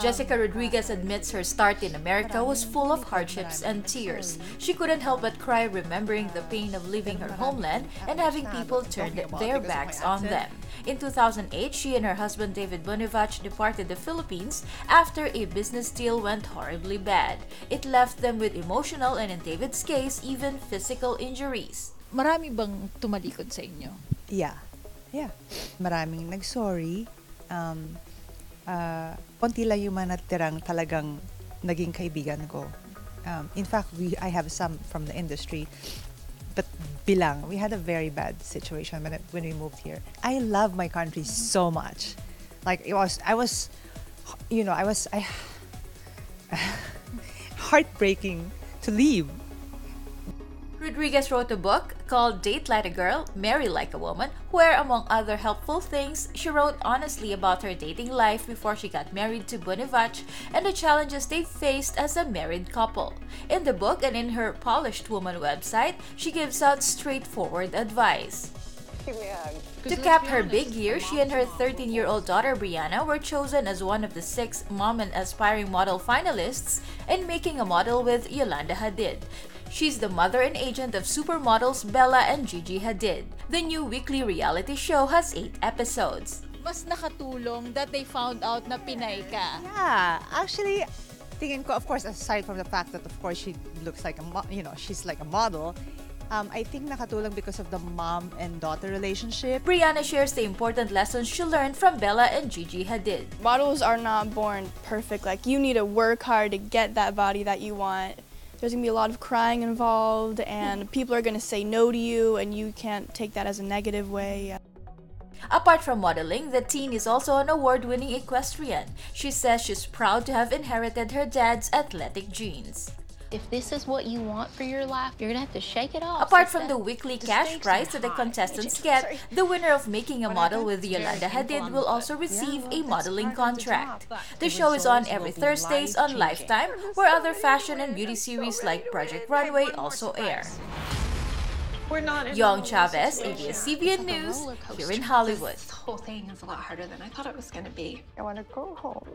Jessica Rodriguez admits her start in America was full of hardships and tears. She couldn't help but cry remembering the pain of leaving her homeland and having people turn their backs on them. In 2008, she and her husband David Bunevacz departed the Philippines after a business deal went horribly bad. It left them with emotional and in David's case, even physical injuries. Marami bang tumalikod sa inyo? Yeah. Yeah. Maraming nag-sorry. Um, uh, konti lang yung mga natirang talagang naging kaibigan ko. Um, in fact, we I have some from the industry, but bilang, we had a very bad situation when, when we moved here. I love my country so much. Like it was, I was, you know, I was, I, heartbreaking to leave. Rodriguez wrote a book called Date Like a Girl, Marry Like a Woman, where, among other helpful things, she wrote honestly about her dating life before she got married to Bunevacz and the challenges they faced as a married couple. In the book and in her Polished Woman website, she gives out straightforward advice. To cap her big year, she and her 13 year old daughter Brianna were chosen as one of the six Mom and Aspiring Model finalists in Making a Model with Yolanda Hadid. She's the mother and agent of supermodels Bella and Gigi Hadid. The new weekly reality show has 8 episodes. Mas nakatulong that they found out na Pinay ka. Yeah, actually, tingin ko, of course, aside from the fact that, of course, she looks like a, mo- you know, she's like a model, um, I think nakatulong because of the mom and daughter relationship. Brianna shares the important lessons she learned from Bella and Gigi Hadid. Models are not born perfect. Like, you need to work hard to get that body that you want. There's gonna be a lot of crying involved, and people are gonna say no to you, and you can't take that as a negative way. Apart from modeling, the teen is also an award winning equestrian. She says she's proud to have inherited her dad's athletic genes. If this is what you want for your life, you're gonna have to shake it off. Apart It's from the weekly cash prize that the contestants get, sorry. the winner of Making a Model with Yolanda Hadid will also oh, receive Yeah, a modeling that's part of the contract. The The show is on every Thursdays on. Lifetime, where other fashion and beauty series like Project Runway also air. We're not in Yong Chavez. ABS-CBN It's like News, here in. Hollywood. This whole thing is a lot harder than I thought it was going to be. I want to go home.